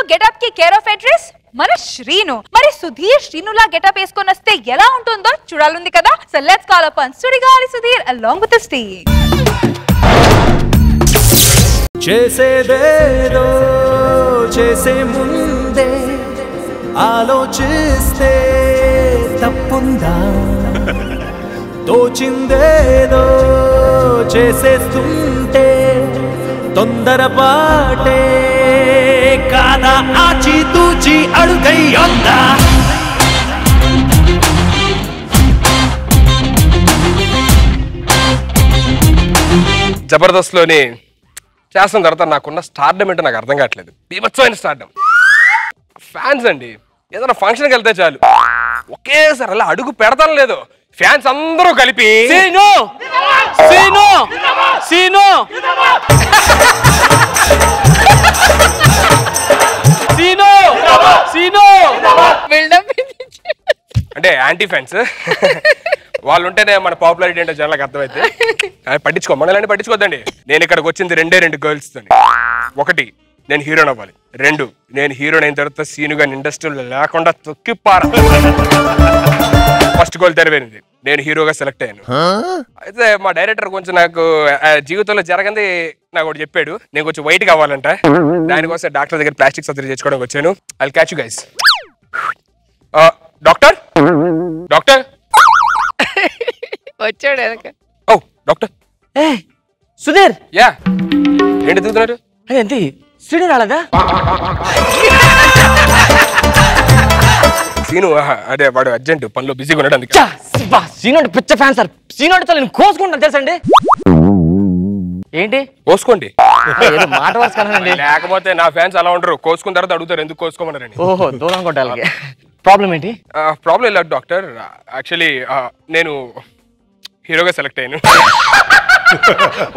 లో గెటప్కి care of address మన శ్రీను మరి సుధీర్ శ్రీనులా గెటప్ వేసుకొని వస్తే ఎలా ఉంటుందో చూడాలంది కదా? So let's call upon Sudigali Sudheer along with stage చేసేదేదో చేసే ముందే ఆలోచిస్తే తప్పుందా? తోచిందేదో చేసేస్తుంటే తొందరపాటే కాదా ఆచి తూచి అడుగయ్యొందా జబర్దస్త్లోని చేస్తున్న తర్వాత నాకున్న స్టార్డమ్ ఏంటో నాకు అర్థం కావట్లేదు. బీభత్సమైన స్టార్డమ్ ఫ్యాన్స్ అండి ఏదైనా ఫంక్షన్కి వెళ్తే చాలు. ఒకేసారి అలా అడుగు పెడతాను లేదు. ఫ్యాన్స్ అందరూ కలిపి సీను! సీను! సీను! సీను! సీను! అంటే యాంటీ ఫ్యాన్స్. వాళ్ళు ఉంటేనే మన పాపులారిటీ ఏంటో జనాలకు అర్థమైతే. పట్టించుకో మనల్ని పట్టించుకోద్దండి. నేను ఇక్కడికి వచ్చింది రెండే రెండు గర్ల్స్ తోని. ఒకటి నేను హీరోని అవ్వాలి. రెండు నేను హీరోని అయిన తర్వాత సీనుగా ఇండస్ట్రీలో లేకుండా తొక్కిపార ఫస్ట్ గోల్ తెరవేరింది నేను హీరోగా సెలెక్ట్ అయ్యాను. అయితే మా డైరెక్టర్ కొంచెం నాకు జీవితంలో జరగంది నాకు ఒకటి చెప్పాడు. నేను కొంచెం వైట్ కావాలంట. దానికోసం డాక్టర్ దగ్గర ప్లాస్టిక్ సర్జరీ చేసుకోవడానికి వచ్చాను. I catch guys doctor? Doctor? వచ్చాడు ఓ డాక్టర్. ఏ సుధీర్. యా. ఏంటి దిగుతున్నారు ఏంటి? శ్రీను రాలేదా? సీను ఆహా, అదే వాడు అర్జెంట్ పనిలో బిజీగా ఉన్నాడు అందుకే. సీను అంటే పిచ్చ ఫ్యాన్ సార్. సీను అంటే నేను కోసుకుంటాను తెలుసండి ఏంటి? కోసుకోండి. ఏదో మాట వరుస కదండి లేకపోతే నా ఫ్యాన్స్ అలా ఉండరు. కోసుకున్న తర్వాత అడుగుతారు ఎందుకు కోసుకోమన్నారని? ఓహో దూరం కొట్టాలి ప్రాబ్లం ఏంటి? ప్రాబ్లం లేదు డాక్టర్. యాక్చువల్లీ నేను హీరోగా సెలెక్ట్ అయ్యాను.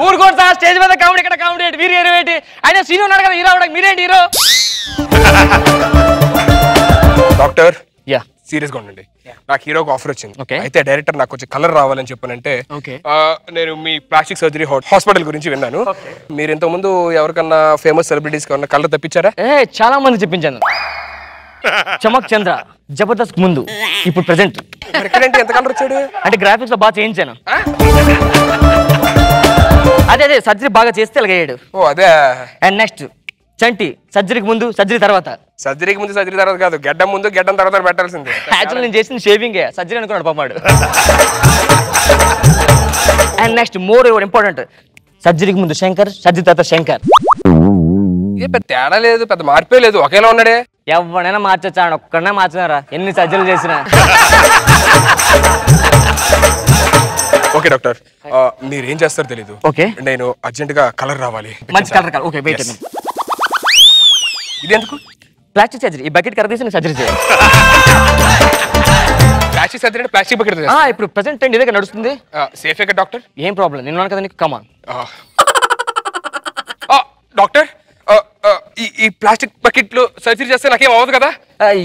ఊరుకోండి సార్ స్టేజ్ మీద కామెడీ ఇక్కడ కామెడీ ఏంటి? మీరు హీరో ఏంటి? ఆయన సీను ఉన్నాడు కదా హీరో అవడానికి మీరేంటి హీరో? Doctor yeah. సీరియస్గా ఉండండి నాకు హీరోకి ఆఫర్ వచ్చింది. అయితే డైరెక్టర్ నాకు కొంచెం కలర్ రావాలని చెప్పానంటే నేను మీ ప్లాస్టిక్ సర్జరీ హాస్పిటల్ గురించి విన్నాను. మీరు ఇంతకు ముందు ఎవరికన్నా ఫేమస్ సెలబ్రిటీస్ కన్నా కలర్ తప్పించారా? ఏ చాలా మంది చెప్పించాను. చమక్ చంద్ర జబర్దస్త్ ముందు ఇప్పుడు ప్రెసెంట్ ఎంత కలర్ వచ్చాడు? అంటే గ్రాఫిక్స్లో బాగా చేయించాను. అదే అదే సర్జరీ బాగా చేస్తే అలాగయ్యాడు ఓ అదే. అండ్ నెక్స్ట్ చంటి సర్జరీకి ముందు సర్జరీ తర్వాత. సర్జరీకి ముందు సర్జరీ తర్వాత కాదు. గడ్డం ముందు గడ్డం తర్వాత పెట్టాల్సిందే. యాక్చువల్ నేను చేసింది షేవింగ్ సర్జరీ అనుకున్నాడు పాపాడు and next more ever important సర్జరీకి ముందు శంకర్ సర్జరీ తర్వాత శంకర్. ఇది పెద్ద తేడా లేదు పెద్ద మార్పే లేదు. ఒకేలా ఉన్నాడే? ఎవరైనా మార్చొచ్చా ఒక్కడనే మార్చినారా ఎన్ని సర్జరీలు చేసినా. Okay doctor. మీరు ఏం చేస్తారో తెలీదు. Okay. నేను అర్జెంట్గా కలర్ రావాలి. మంచి కలర్ ఓకే వెయిట్ Yes. ఇది ఎందుకు ప్లాస్టిక్ సర్జరీ. ఈ బకెట్ కరెక్ట్ తీసి సర్జరీ చేయాలి. ప్లాస్టిక్ సర్జరీ ప్లాస్టిక్ బకెట్ ఆ, ఇప్పుడు ప్రెసెంట్ ట్రెండ్ ఇదే నడుస్తుంది. సేఫ్ ఎక్కడ డాక్టర్? ఏం ప్రాబ్లం? నేను కదా నీకు? కమాన్ డాక్టర్ ఈ ఈ ప్లాస్టిక్ బకెట్లో సర్జరీ చేస్తే నాకేం అవ్వదు కదా?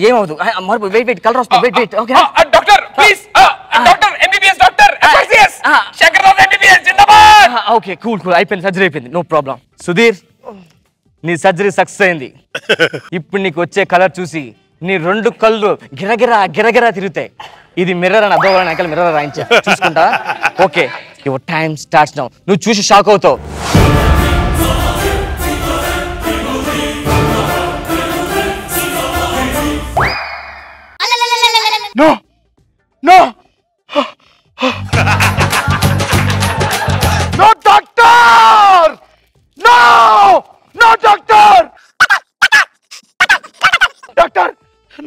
ఏమవుదు మరి వెయిట్ వెయిట్ కలర్ వస్తుంది. Wait wait okay doctor please doctor MBBS doctor MBBS. Shankar MBBS Zindabad! Okay cool cool అయిపోయింది సర్జరీ అయిపోయింది. నో ప్రాబ్లం సుధీర్ నీ సర్జరీ సక్సెస్ అయింది. ఇప్పుడు నీకు వచ్చే కలర్ చూసి నీ రెండు కళ్ళు గిరగిరా గిరగిరా తిరుగుతాయి. ఇది మిర్రర్ అని వెనకాల మిర్రర్ రాయించా. చూసుకుంటా? Okay. Your time starts now నువ్వు చూసి షాక్ అవుతావు. నో నో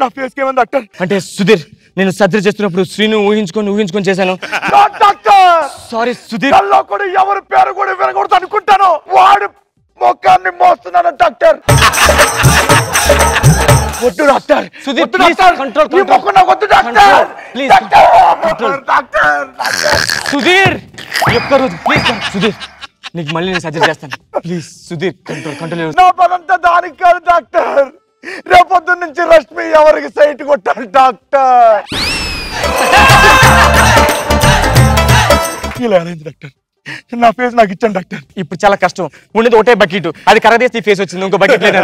నా ఫేస్ కేమన్ డాక్టర్? అంటే సుధీర్ నేను సర్జరీ చేస్తున్నప్పుడు శ్రీను ఊహించుకొని ఊహించుకొని చేశాను. Doctor sorry Sudheer. కల్లో కూడా ఎవరి పేరు కూడా వినకూడదు అనుకుంటాను. వాడు మొక్కాన్ని మోస్తున్నాను డాక్టర్. వద్దు డాక్టర్. సుధీర్, వద్దు డాక్టర్. control, ఈ control. మొక్కు నాకు వద్దు doctor. Please, doctor. Doctor doctor. Sudheer! ఒక్క రోజు ప్లీజ్ సుధీర్ నీకు మళ్ళీ నేను సర్జరీ చేస్తాను. ప్లీజ్ సుధీర్ కంట్రోల్ కంట్రోల్ నా పనంతా దానికి కాదు డాక్టర్. రేపొద్దు నుంచి రష్మి ఎవరికి సైట్ కొట్టాలి డాక్టర్? ఇలా అయింది డాక్టర్. నా ఫేస్ నాకు ఇచ్చాను డాక్టర్. ఇప్పుడు చాలా కష్టం. ఉండేది ఒకటే బకెట్. అది కరదేసి నీ ఫేస్ వచ్చింది ఇంకో బకెట్ లేదు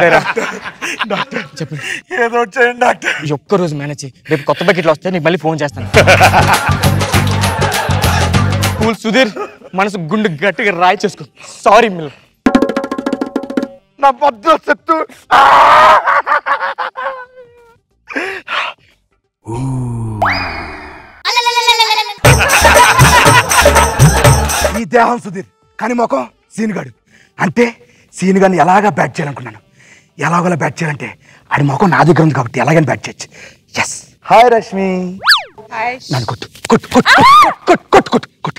డాక్టర్ చెప్పండి. ఏదో ఒకటి చేయండి డాక్టర్. ఈ ఒక్క రోజు మేనేజ్ చేయి. రేపు కొత్త బకెట్లు వస్తే నీకు మళ్ళీ ఫోన్ చేస్తాను. కూల్ సుధీర్ మనసు గుండు గట్టిగా రాయి చేసుకో. సారీ మిల్. నా భద్ర చెట్టు ఈ దేహం సుధీర్ కానీ మొఖం సీనుగాడు. అంటే సీనుగాడిని ఎలాగా బ్యాట్ చేయాలనుకున్నాను? ఎలాగోలా బ్యాట్ చేయాలంటే అది మొఖం నా దగ్గర ఉంది కాబట్టి ఎలాగైనా బ్యాట్ చేయొచ్చు. Yes hi Rashmi. నన్ను కొట్టు కొట్టు కొట్టు కొట్టు కొట్టు కొట్టు కొట్టు.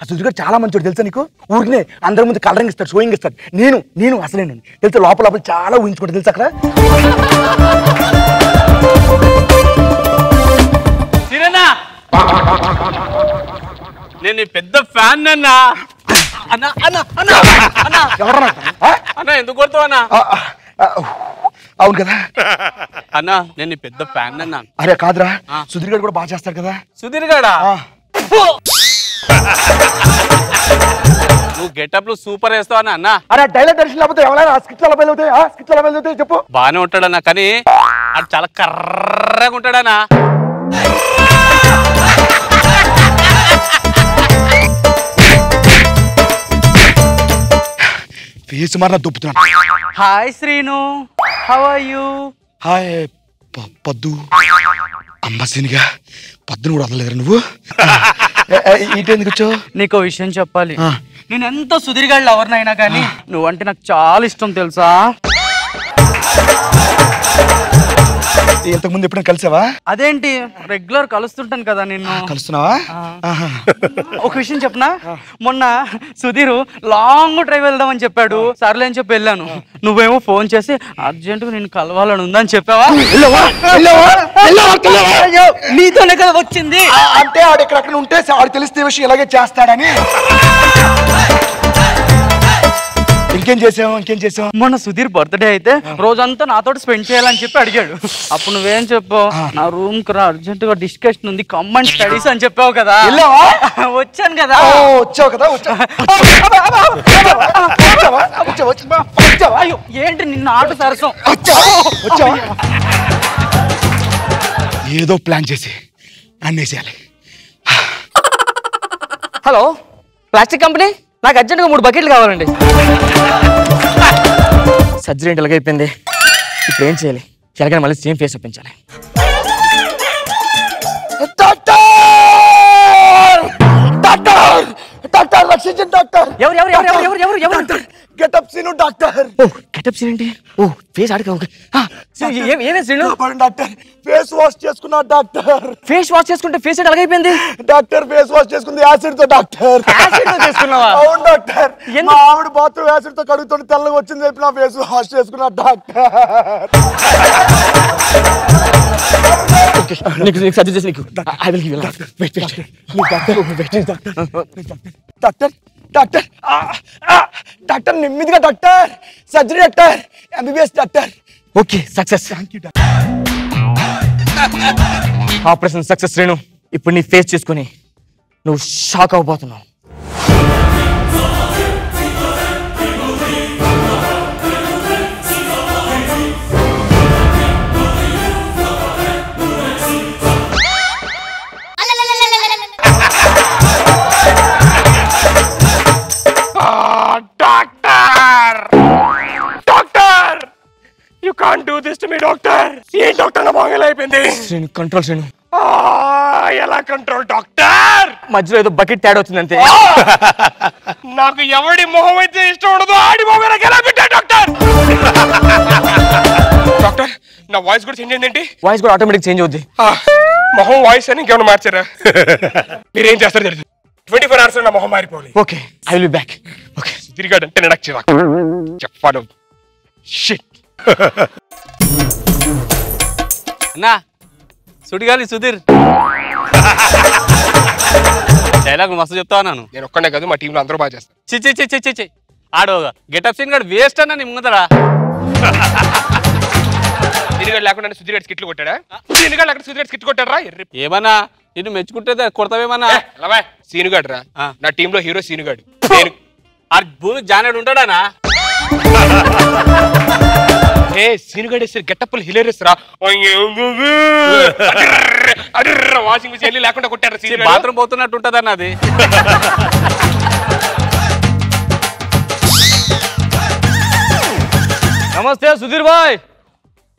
ఆ సుధీర్ గారు చాలా మంచోడు తెలుసా నీకు? ఊరినే అందరి ముందు కలరింగ్ ఇస్తాడు షోయింగ్ ఇస్తాడు నేను నేను అసలే నేను. తెలుసా లోపల లోపల చాలా ఊహించుకుంటా తెలుసా అక్కడ? సిరన్నా నేను పెద్ద ఫ్యాన్ అన్నా. అన్నా అన్నా అన్నా అన్నా. ఎవరన్నా? అన్నా ఎందుకు కొడతావు అన్నా? అవును కదా. అన్నా నేను పెద్ద ఫ్యాన్ అన్నా. అరే కాదురా. సుధీర్ గారు కూడా బాగా చేస్తాడు కదా. సుధీర్ గాడా. నువ్వు గెటప్లో సూపర్ వేస్తావు అన్న అన్నా. అరే డైలాగ్ దర్శనం లేకపోతే ఎవరైనా స్కిట్ ఎలా బయలుతాయి ఆ స్కిట్ ఎలా బయలుతాయి చెప్పు. బాగానే ఉంటాడన్నా కానీ అది చాలా కర్రగా ఉంటాడన్నా ఫేస్ మారిన దుప్పుతున్నాను hi Srinu how are you hi Paddu. అమ్మ సీనిగా పద్దును కూడా వదలలేదురా నువ్వు? ఇటెందుకు వచ్చావు? నీకు విషయం చెప్పాలి. నేను ఎంత సుదీర్ఘాళ్ళు ఎవరినైనా కానీ నువ్వంటే నాకు చాలా ఇష్టం తెలుసా? ఇంతకు ముందు ఎప్పుడైనా కలిసావా? అదేంటి రెగ్యులర్ కలుస్తుంటాను కదా నిన్ను. కలుస్తున్నావా. ఒక విషయం చెప్పనా? మొన్న సుధీర్ లాంగ్ డ్రైవ్ వెళ్దామని చెప్పాడు. సర్లే అని చెప్పి వెళ్ళాను. నువ్వేమో ఫోన్ చేసి అర్జెంట్గా నేను కలవాలని ఉందని చెప్పావా? నీతోనే కదా వచ్చింది. అంటే ఆడు ఎక్కడెక్కడ ఉంటే ఆడు తెలిస్తే విషయం ఇలాగే చేస్తాడని. ఇంకేం చేసావు? ఇంకేం చేసావు? మొన్న సుధీర్ బర్త్డే అయితే రోజంతా నాతో స్పెండ్ చేయాలని చెప్పి అడిగాడు. అప్పుడు నువ్వేం చెప్పావు? నా రూమ్కు రా అర్జెంట్గా డిస్కషన్ ఉంది కమ్మన్ స్టడీస్ అని చెప్పావు కదా? వచ్చాను కదా. ఓ, వచ్చావు కదా వచ్చావు. ఏంటి నిన్న ఆట సరసం? వచ్చావా? వచ్చావా? ఏదో ప్లాన్ చేసి అన్నేసేయాలి హలో ప్లాస్టిక్ కంపెనీ? నాకు అర్జెంట్గా మూడు బకెట్లు కావాలండి. సర్జరీ ఏంటి ఎలాగైపోయింది ఇప్పుడు ఏం చేయాలి? ఎలాగైనా మళ్ళీ సేమ్ ఫేస్ ఒప్పించాలి డాక్టర్! డాక్టర్! డాక్టర్ రక్షించండి డాక్టర్! ఎవరు ఎవరు ఎవరు ఎవరు ఎవరు ఎవరు? ఎవరు గెటప్ సీను డాక్టర్ ఓ గెటప్ సీన్ ఏంటి ఓ ఫేస్ ఆడక ఏమే డాక్టర్ ఫేస్ వాష్ చేసుకున్నా డాక్టర్ ఫేస్ వాష్ చేసుకుంటే ఫేస్ ఏంటి ఎలాగైపోయింది డాక్టర్ ఫేస్ వాష్ చేసుకుంది యాసిడ్తో డాక్టర్ Acid తో చేసుకున్నావా? అవును డాక్టర్? మా ఆవిడ బాత్రూమ్ యాసిడ్తో కడుగుతుంటే తెల్లగా వచ్చింది చెప్పి నా ఫేస్ వాష్ చేసుకున్నా డాక్టర్ నీకు నీకు సర్జరీ చేసి నీకు. I will give wait wait please doctor wait doctor doctor doctor doctor నెమ్మదిగా doctor surgery doctor MBBS doctor. Okay success. Operation success Srinu ఇప్పుడు నీ ఫేస్ చేసుకుని నువ్వు shock అవబోతున్నావు can't do this to me doctor ఏం doctor నా మొహం అయిపోయింది Srinu control Srinu. ఆ, ఎలా కంట్రోల్ డాక్టర్ మధ్యలో ఏదో బకెట్ తేడా వచ్చింది అంతే నాకు ఎవడి మొహం అయితే ఇష్టం ఉండదు ఆడి మొహం నాకు ఎలా పెట్టా డాక్టర్ డాక్టర్ నా వాయిస్ కూడా చేంజ్ అయిందేంటి? వాయిస్ కూడా ఆటోమేటిక్ చేంజ్ అవుద్ది. మొహం వాయిస్ అని ఇంకేమైనా మార్చారా? మీరేం చేస్తారు తెలుసు. ట్వంటీ ఫోర్ అవర్స్ నా మొహం మారిపోవాలి. Okay I will back okay తిరిగాడు అంటే నాకు చిరాకు. చెప్పాను. షిట్ అన్నా సుడిగాలి సుధీర్. డైలాగ్ మస్తు చెప్తావా నన్ను నేను ఒక్కనే కాదు మా టీంలో అందరూ బాగా చేస్తారు. చి చి చి చి చి చి. ఆడు గెటప్ సీన్ గడు వేస్ట్ అన్న నీ ముందరా. సీనుగాడు లేకుండా సుధీర్ స్కిట్లు కొట్టాడా? సీనుగాడు లేకుండా సుధీర్ స్కిట్ కొట్టాడా ఎర్రి ఏమన్నా? నిన్ను మెచ్చుకుంటే కొడతావేమన్నా? సీనుగాడు రా. నా టీంలో హీరో సీనుగాడు. భూమి జానేడు ఉంటాడానా? ఏ సీనుగాడు వేసే గెట్టప్పులు హిలేరియస్ రా. వాషింగ్ మిషన్ వెళ్ళి లేకుండా కొట్టారా బాత్రూమ్ పోతున్నట్టు ఉంటదన్న అది నమస్తే సుధీర్ బాయ్.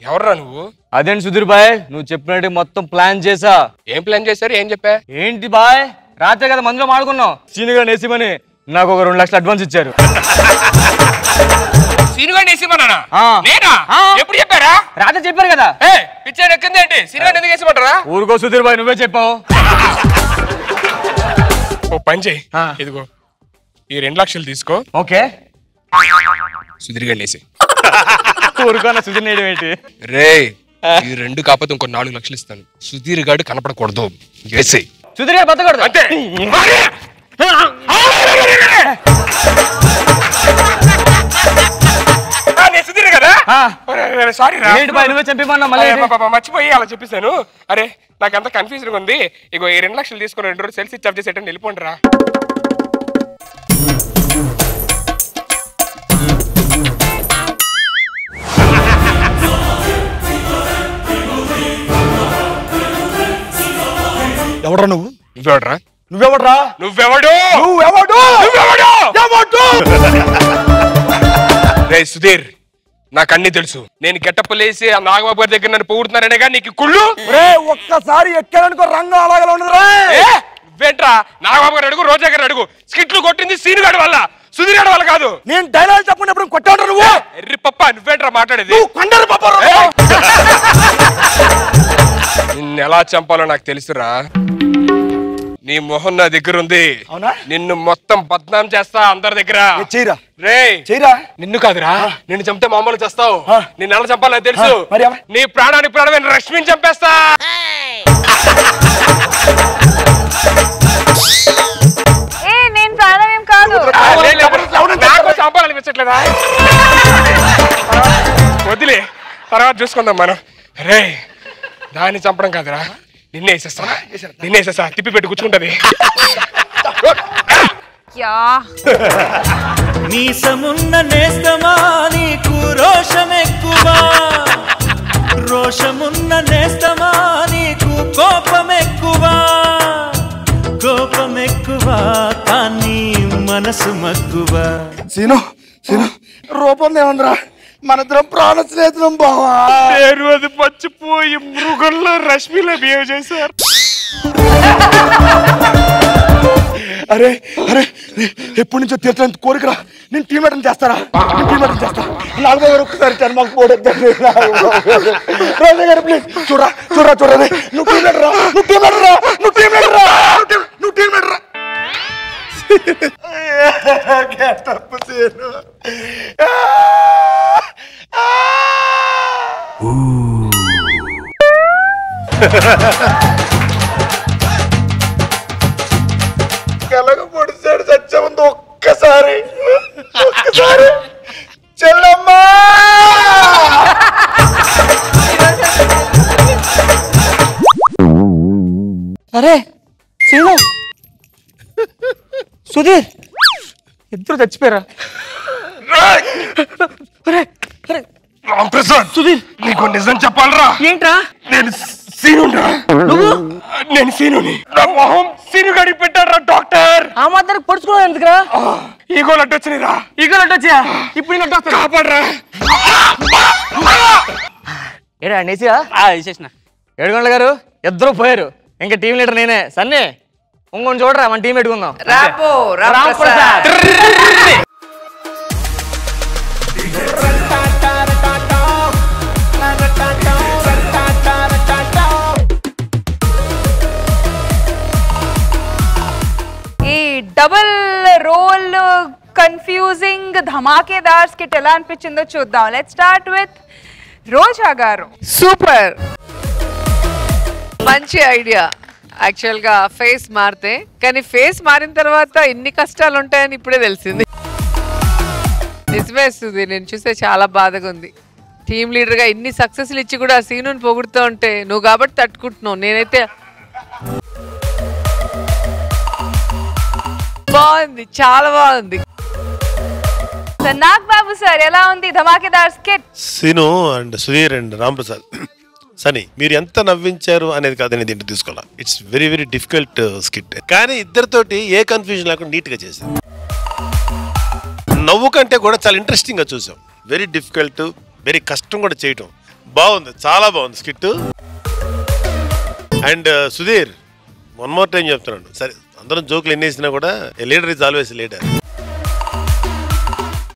ఎవర్రా నువ్వు? అదేంటి సుధీర్ బాయ్? నువ్వు చెప్పినట్టు మొత్తం ప్లాన్ చేసా. ఏం ప్లాన్ చేశారు? ఏం చెప్పా? ఏంటి బాయ్? రాత్రి కదా మందులో మాడుకున్నాం సీనిగా నేసిమని నాకు ఒక రెండు లక్షలు అడ్వాన్స్ ఇచ్చారు. సీనుగాడు వేసిమన్నానా. నేనా. ఎప్పుడు చెప్పారా? రాత్రి చెప్పారు కదా. ఏ పిచ్చాడు ఎక్కింది ఏంటి? సీనుగాడు ఎందుకు వేసిమంటారా ఊరుకో సుధీర్ బాయ్ నువ్వే చెప్పావు. ఓ పని చేయి. ఇదిగో ఈ రెండు లక్షలు తీసుకో. ఓకే. సుధీర్ గారిని వేసి ఊరుకో అన్న సుధీర్ నేయడం ఏంటి? రే ఈ రెండు కాకపోతే ఇంకో నాలుగు లక్షలు ఇస్తాను. సుధీర్ గాడు కనపడకూడదు. వేసేయ్. సుధీర్ గారు బతకూడదు. అంతే. కదా. సారీ మర్చిపోయి అలా చెప్పేశాను. అరే నాకు అంత కన్ఫ్యూజన్ ఉంది. ఇగో ఈ రెండు లక్షలు తీసుకుని రెండు రోజులు సెల్స్ ఇచ్చాప్ చేసేటని వెళ్ళిపోండి రా ఎవడ్రా నువ్వు? నువ్వెవడరా? నువ్వెవడ్రా? నువ్వెవడు? నువ్వెవడు? నువ్వెవడు? ఎవడు రే సుధీర్. నాకు అన్ని తెలుసు. నేను గెట్టప్పలేసి ఆ నాగబాబు గారి దగ్గర నన్ను పొగుడుతున్నారనేగా నీకు కుళ్ళు? రే ఒక్కసారి ఎక్కాలనుకో రంగు అలాగే ఏ, నువ్వేంట్రా? నాగబాబు గారు అడుగు రోజా గారు అడుగు. స్కిట్లు కొట్టింది సీనుగాడు వల్ల సుధీర్ గారి వల్ల కాదు. నేను డైలాగ్ చెప్పినప్పుడు కొట్టాడు నువ్వు? ఎర్రి పప్ప నువ్వేంట్రా మాట్లాడేది? కొండరు పాప నిన్ను ఎలా చంపాలో నాకు తెలుసురా. నీ మొహం నా దగ్గర ఉంది అవునా? నిన్ను మొత్తం బద్నాం చేస్తా అందరి దగ్గర. చేయరా రే చేయరా నిన్ను కాదురా. నిన్ను చంపితే మామూలు చేస్తావు. నిన్ను ఎలా చంపాలో నాకు తెలుసు? నీ ప్రాణానికి ప్రాణమైన రష్మిని చంపేస్తా. చంపాలనిపించట్లేదా వదిలే తర్వాత చూసుకుందాం మనం. రే దాన్ని చంపడం కాదురా. నిన్నే వేసేస్తా నిన్నే వేసేస్తా తిప్పి పెట్టి కూర్చుంటది. యా. మీసమున్న నేస్తమా నీకు రోషం ఎక్కువ రోషమున్న నేస్తమా నీకు కోపం ఎక్కువ కోపం ఎక్కువ కానీ మనసు మక్కువ? సీను సీను రూపం ఏముందిరా మన ఇద్దరం ప్రాణ స్నేహితులం బావా. పేరు అది మర్చిపోయి మృగంలో రష్మిలో బిహేవ్ చేశారు. అరే అరే ఎప్పటి నుంచో తీర్చడానికి కోరికరా. నేను టీమ్ మేటం చేస్తారా? నేను టీమ్ మేటం చేస్తా. నాలుగో గారు ఒక్కసారి ఇచ్చాను మాకు పోడొద్దండి రాజా గారు ప్లీజ్ చూడరా చూడరా చూడరా. నువ్వు టీమ్ లీడర్ రా. నువ్వు టీమ్ లీడర్ రా. నువ్వు టీమ్ లీడర్ రా. నువ్వు టీమ్- టీమ్ లీడర్ రా. Getup scene. కలగ పొడిచాడు సత్యముందు ఒక్కసారి. ఒక్కసారి. చెల్లమ్మా! అరే శ్రీను. సుధీర్. ఇద్దరు చచ్చిపోయారా? సుధీర్. నీకు నిజం చెప్పాలరా? ఏంట్రా? నేను సీనురా నేను సీనుని నా మొహం సీను గడికి పెట్టారా డాక్టర్. ఆ పొడుచుకోవడం ఎందుకురా? ఈగో లడ్డు వచ్చినాయిరా ఈగలు వచ్చా ఇప్పుడు ఇంకా వస్తా కాపాడరా. ఏడా నేసియా? వేసేసిన. ఏడుగొండల గారు ఇద్దరు పోయారు. ఇంకా టీం లీడర్ నేనే. సన్నే ఇంకొని చూడరా మన టీం పెట్టుకుందాం Ram Prasad double role confusing ధమాకేదార్ skit ఎలా అనిపించిందో చూద్దాం. లెట్ స్టార్ట్ విత్ రోజా గారు. సూపర్. మంచి ఐడియా. యాక్చువల్గా ఫేస్ మారితే కానీ ఫేస్ మారిన తర్వాత ఇన్ని కష్టాలు ఉంటాయని ఇప్పుడే తెలిసింది. నిజమేస్తుంది నేను చూస్తే చాలా బాధగా ఉంది. టీమ్ లీడర్గా ఇన్ని సక్సెస్లు ఇచ్చి కూడా సీనుని పొగుడుతూ ఉంటే నువ్వు కాబట్టి తట్టుకుంటున్నావు. నేనైతే బాగుంది చాలా బాగుంది. నాగ్ బాబు సార్ ఎలా ఉంది? ధమాకేదార్ skit Seenu and Sudheer and Ram Prasad సని మీరు ఎంత నవ్వించారు అనేది కాదు నేను దీంట్లో తీసుకోవాలా? It's very very difficult skit కానీ ఇద్దరితోటి ఏ కన్ఫ్యూజన్ లేకుండా నీట్గా చేశారు. నవ్వు కంటే కూడా చాలా ఇంట్రెస్టింగ్గా చూసాం. వెరీ డిఫికల్ట్ వెరీ కష్టం కూడా చేయటం. బాగుంది చాలా బాగుంది skit and uh, Sudheer one more time చెప్తున్నాను. సరే అందరం జోకులు ఎన్ని వేసినా కూడా లీడర్ ఇస్ ఆల్వేస్ లీడర్.